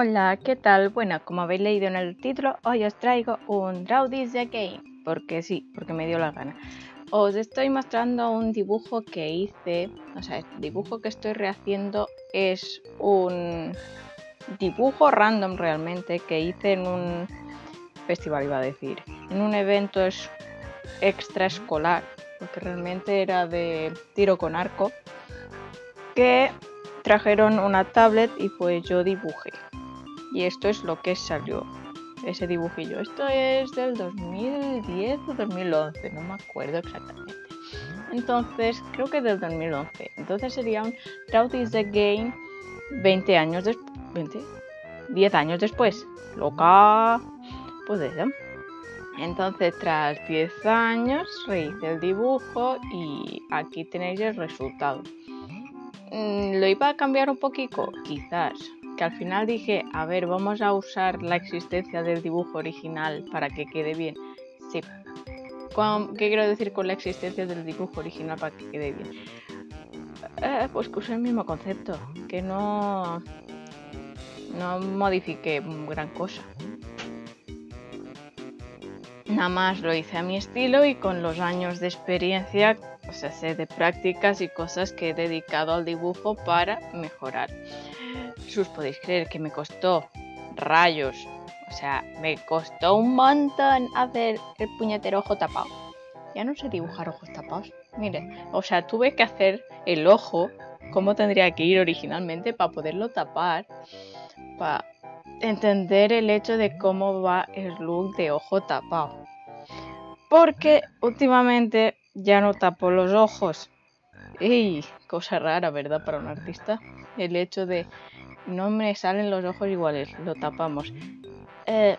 Hola, ¿qué tal? Bueno, como habéis leído en el título, hoy os traigo un Draw This Game, porque sí, porque me dio la gana. Os estoy mostrando un dibujo que hice, o sea, el dibujo que estoy rehaciendo es un dibujo random realmente que hice en un festival, iba a decir, en un evento extraescolar, porque realmente era de tiro con arco, que trajeron una tablet y pues yo dibujé. Y esto es lo que salió, ese dibujillo. Esto es del 2010 o 2011, no me acuerdo exactamente. Entonces, creo que del 2011. Entonces sería un Trout is the Game 20 años después. ¿20? 10 años después. Loca. Pues eso. Entonces, tras 10 años, rehice el dibujo y aquí tenéis el resultado. Mm, lo iba a cambiar un poquito, quizás, que al final dije, a ver, vamos a usar la existencia del dibujo original para que quede bien. Sí. ¿Qué quiero decir con la existencia del dibujo original para que quede bien? Eh, pues que usé el mismo concepto, que no, no modifiqué gran cosa. Nada más lo hice a mi estilo y con los años de experiencia, o sea, sé de prácticas y cosas que he dedicado al dibujo para mejorar. Sus podéis creer que me costó rayos, o sea, me costó un montón hacer el puñetero ojo tapado. Ya no sé dibujar ojos tapados. Mire, o sea, tuve que hacer el ojo como tendría que ir originalmente para poderlo tapar, para entender el hecho de cómo va el look de ojo tapado. Porque últimamente ya no tapo los ojos. ¡Ey! Cosa rara, ¿verdad? Para un artista. El hecho de no me salen los ojos iguales, lo tapamos. Eh,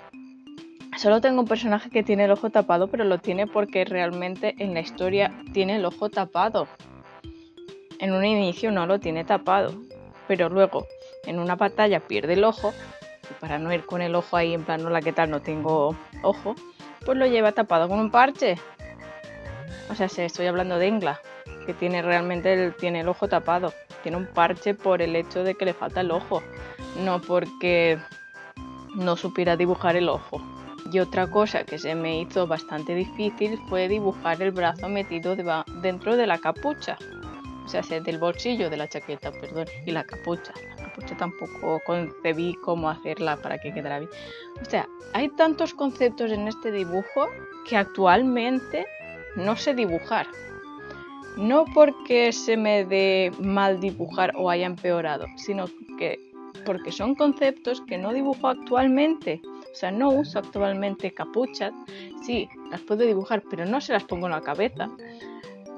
solo tengo un personaje que tiene el ojo tapado, pero lo tiene porque realmente en la historia tiene el ojo tapado. En un inicio no lo tiene tapado, pero luego en una batalla pierde el ojo para no ir con el ojo ahí en plan, la que tal, no tengo ojo, pues lo lleva tapado con un parche. O sea, si estoy hablando de Engla, que tiene realmente el, tiene el ojo tapado. Tiene un parche por el hecho de que le falta el ojo, no porque no supiera dibujar el ojo. Y otra cosa que se me hizo bastante difícil fue dibujar el brazo metido dentro de la capucha. O sea, del bolsillo de la chaqueta, perdón, y la capucha tampoco concebí cómo hacerla para que quedara bien. O sea, hay tantos conceptos en este dibujo que actualmente no sé dibujar. No porque se me dé mal dibujar o haya empeorado, sino que porque son conceptos que no dibujo actualmente. O sea, no uso actualmente capuchas. Sí, las puedo dibujar, pero no se las pongo en la cabeza.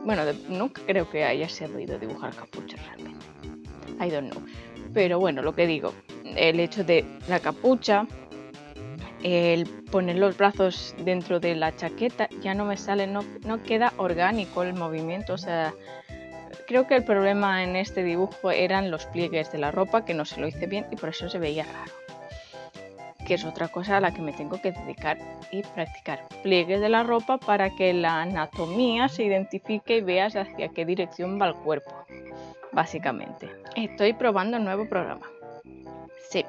Bueno, nunca creo que haya oído dibujar capuchas realmente. I don't know. Pero bueno, lo que digo, el hecho de la capucha, el poner los brazos dentro de la chaqueta, ya no me sale, no, queda orgánico el movimiento. O sea, creo que el problema en este dibujo eran los pliegues de la ropa, que no se lo hice bien y por eso se veía raro. Que es otra cosa a la que me tengo que dedicar y practicar. Pliegues de la ropa para que la anatomía se identifique y veas hacia qué dirección va el cuerpo básicamente. Estoy probando un nuevo programa. Sí.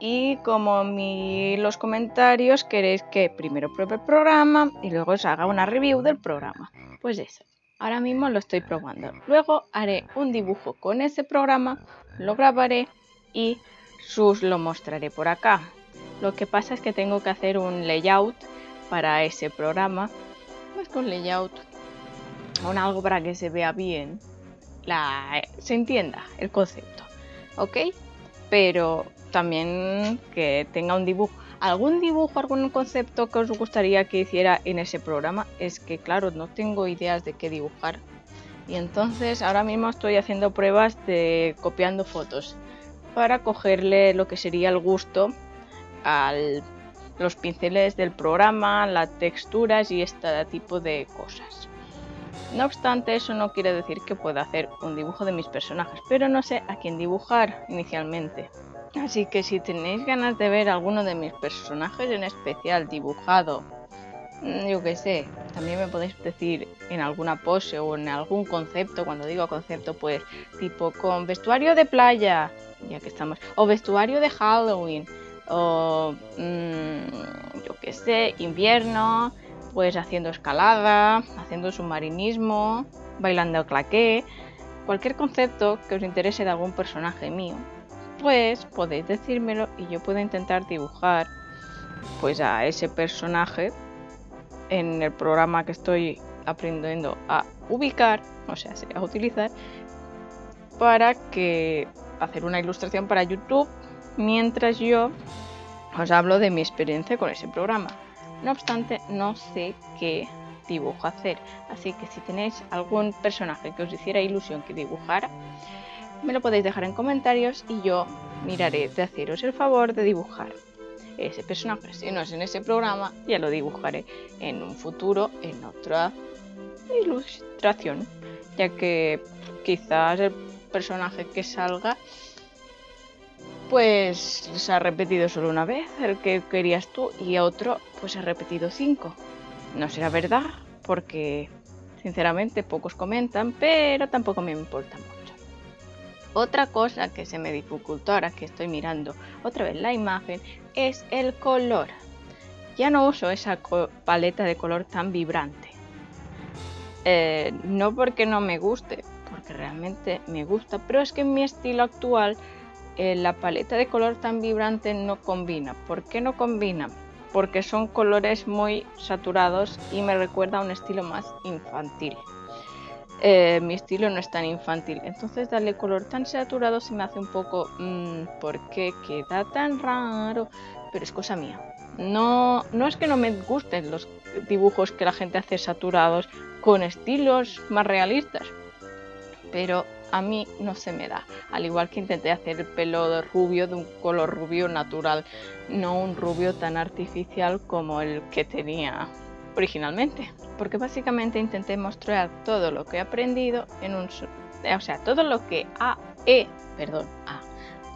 Y como mi, los comentarios queréis que primero pruebe el programa y luego os haga una review del programa. Pues eso. Ahora mismo lo estoy probando. Luego haré un dibujo con ese programa, lo grabaré y sus lo mostraré por acá. Lo que pasa es que tengo que hacer un layout para ese programa. Pues con layout, con algo para que se vea bien se entienda el concepto, ¿ok? Pero también que tenga un dibujo. ¿Algún dibujo, algún concepto que os gustaría que hiciera en ese programa? Es que, claro, no tengo ideas de qué dibujar. Y entonces ahora mismo estoy haciendo pruebas de copiando fotos para cogerle lo que sería el gusto a los pinceles del programa, las texturas y este tipo de cosas. No obstante, eso no quiere decir que pueda hacer un dibujo de mis personajes, pero no sé a quién dibujar inicialmente. Así que si tenéis ganas de ver alguno de mis personajes en especial dibujado, mm, yo qué sé, también me podéis decir en alguna pose o en algún concepto, cuando digo concepto, pues tipo con vestuario de playa, ya que estamos. O vestuario de Halloween. O mm, yo qué sé, invierno. Pues haciendo escalada, haciendo submarinismo, bailando claqué. Cualquier concepto que os interese de algún personaje mío. Pues podéis decírmelo y yo puedo intentar dibujar pues a ese personaje en el programa que estoy aprendiendo a ubicar, o sea, a utilizar, para que hacer una ilustración para YouTube mientras yo os hablo de mi experiencia con ese programa. No obstante, no sé qué dibujo hacer, así que si tenéis algún personaje que os hiciera ilusión que dibujara, me lo podéis dejar en comentarios y yo miraré de haceros el favor de dibujar ese personaje. Si no es en ese programa, ya lo dibujaré en un futuro en otra ilustración, ya que quizás el personaje que salga pues se ha repetido solo una vez el que querías tú y otro pues ha repetido cinco. No será verdad porque sinceramente pocos comentan, pero tampoco me importa mucho. Otra cosa que se me dificultó ahora que estoy mirando otra vez la imagen es el color. Ya no uso esa paleta de color tan vibrante. Eh, no porque no me guste, porque realmente me gusta, pero es que en mi estilo actual eh, la paleta de color tan vibrante no combina. ¿Por qué no combina? Porque son colores muy saturados y me recuerda a un estilo más infantil. Eh, mi estilo no es tan infantil. Entonces darle color tan saturado se me hace un poco... Mmm, ¿Por qué queda tan raro? Pero es cosa mía. No, no es que no me gusten los dibujos que la gente hace saturados con estilos más realistas. Pero a mí no se me da. Al igual que intenté hacer el pelo rubio de un color rubio natural. No un rubio tan artificial como el que tenía originalmente, porque básicamente intenté mostrar todo lo que he aprendido en un, o sea, todo lo que he, perdón,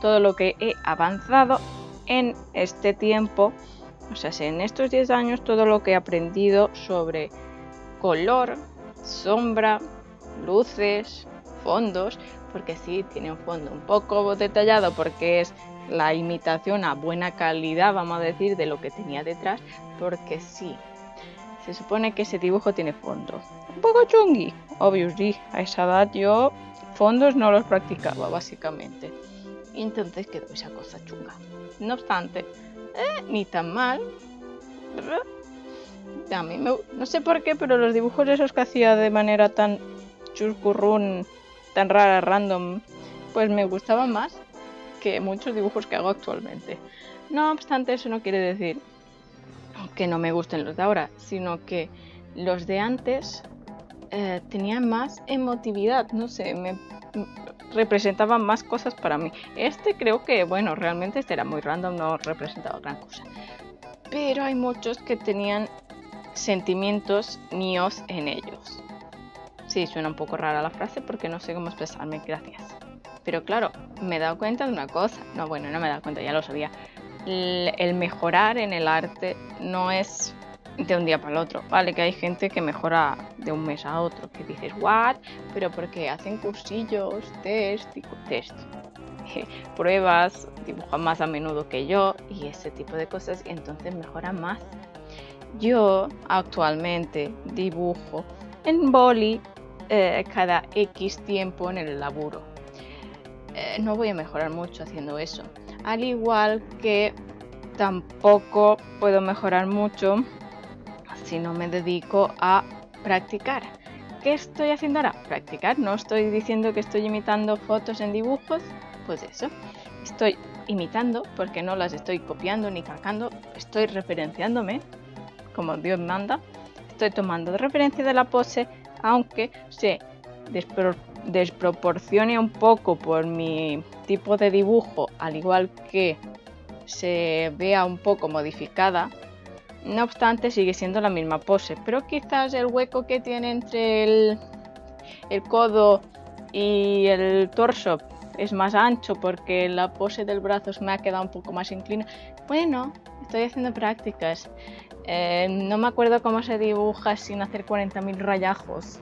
todo lo que he avanzado en este tiempo, o sea, en estos 10 años todo lo que he aprendido sobre color, sombra, luces, fondos, porque sí, tiene un fondo un poco detallado porque es la imitación a buena calidad, vamos a decir, de lo que tenía detrás, porque sí, se supone que ese dibujo tiene fondo. Un poco chungui, obviously. A esa edad yo fondos no los practicaba, básicamente. Y entonces quedó esa cosa chunga. No obstante, eh, ni tan mal. A mí no sé por qué, pero los dibujos esos que hacía de manera tan chuscurrún, tan rara, random, pues me gustaban más que muchos dibujos que hago actualmente. No obstante, eso no quiere decir que no me gusten los de ahora, sino que los de antes eh, tenían más emotividad, no sé, me representaban más cosas para mí. Este creo que, bueno, realmente este era muy random, no representaba gran cosa. Pero hay muchos que tenían sentimientos míos en ellos. Sí, suena un poco rara la frase porque no sé cómo expresarme, gracias. Pero claro, me he dado cuenta de una cosa. No, bueno, no me he dado cuenta, ya lo sabía el mejorar en el arte no es de un día para el otro, ¿vale? Que hay gente que mejora de un mes a otro, que dices, ¿what? Pero porque hacen cursillos, test, test, pruebas, dibujan más a menudo que yo y ese tipo de cosas y entonces mejoran más. Yo actualmente dibujo en boli eh, cada X tiempo en el laburo. Eh, no voy a mejorar mucho haciendo eso al igual que tampoco puedo mejorar mucho si no me dedico a practicar. ¿Qué estoy haciendo ahora? Practicar. No estoy diciendo que estoy imitando fotos en dibujos, pues eso. Estoy imitando porque no las estoy copiando ni calcando, estoy referenciándome como Dios manda. Estoy tomando de referencia de la pose, aunque se desproporcione un poco por mi tipo de dibujo, al igual que se vea un poco modificada, no obstante sigue siendo la misma pose, pero quizás el hueco que tiene entre el, el codo y el torso es más ancho porque la pose del brazo me ha quedado un poco más inclinada. Bueno, estoy haciendo prácticas. Eh, no me acuerdo cómo se dibuja sin hacer 40.000 rayajos.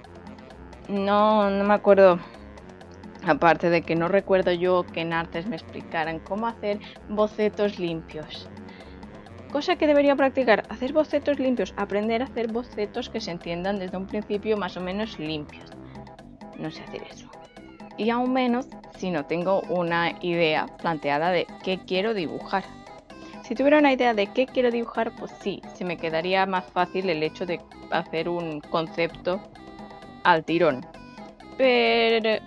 No, no me acuerdo Aparte de que no recuerdo yo que en artes me explicaran cómo hacer bocetos limpios. Cosa que debería practicar, hacer bocetos limpios, aprender a hacer bocetos que se entiendan desde un principio más o menos limpios. No sé hacer eso. Y aún menos si no tengo una idea planteada de qué quiero dibujar. Si tuviera una idea de qué quiero dibujar, pues sí, se me quedaría más fácil el hecho de hacer un concepto al tirón. Pero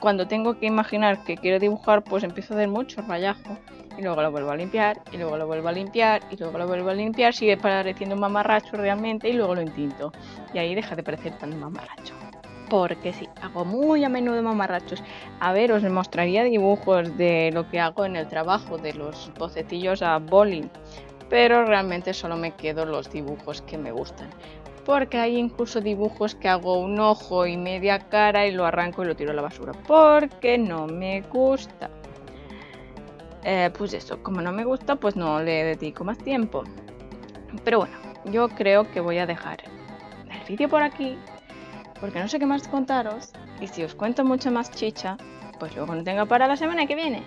cuando tengo que imaginar que quiero dibujar, pues empiezo a hacer mucho rayajo. Y luego lo vuelvo a limpiar, y luego lo vuelvo a limpiar, y luego lo vuelvo a limpiar. Sigue pareciendo un mamarracho realmente, y luego lo intinto. Y ahí deja de parecer tan mamarracho. Porque sí, hago muy a menudo mamarrachos. A ver, os mostraría dibujos de lo que hago en el trabajo, de los bocetillos a bowling. Pero realmente solo me quedo los dibujos que me gustan porque hay incluso dibujos que hago un ojo y media cara y lo arranco y lo tiro a la basura, porque no me gusta. Eh, pues eso, como no me gusta, pues no le dedico más tiempo. Pero bueno, yo creo que voy a dejar el vídeo por aquí, porque no sé qué más contaros, y si os cuento mucha más chicha, pues luego no tengo para la semana que viene.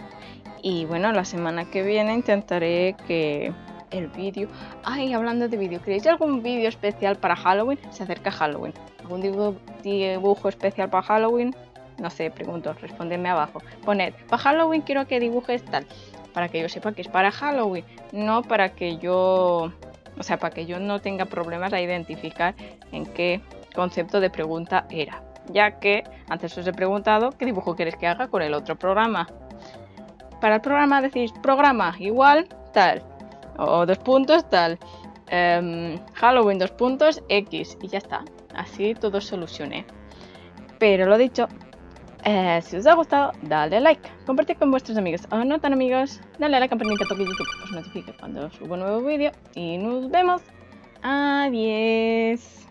Y bueno, la semana que viene intentaré que el vídeo. Ay, hablando de vídeo, ¿queréis algún vídeo especial para Halloween? Se acerca Halloween. ¿Algún dibujo, especial para Halloween? No sé, pregunto, respondedme abajo. Poned, para Halloween quiero que dibujes tal. Para que yo sepa que es para Halloween. No para que yo... O sea, para que yo no tenga problemas a identificar en qué concepto de pregunta era. Ya que antes os he preguntado qué dibujo queréis que haga con el otro programa. Para el programa decís programa igual tal o dos puntos tal. Em, Halloween dos puntos X y ya está. Así todo solucioné. Pero lo dicho, eh, si os ha gustado, dale like, compartid con vuestros amigos o no tan amigos, dale a la campanita para que YouTube os notifique cuando subo un nuevo vídeo y nos vemos. Adiós.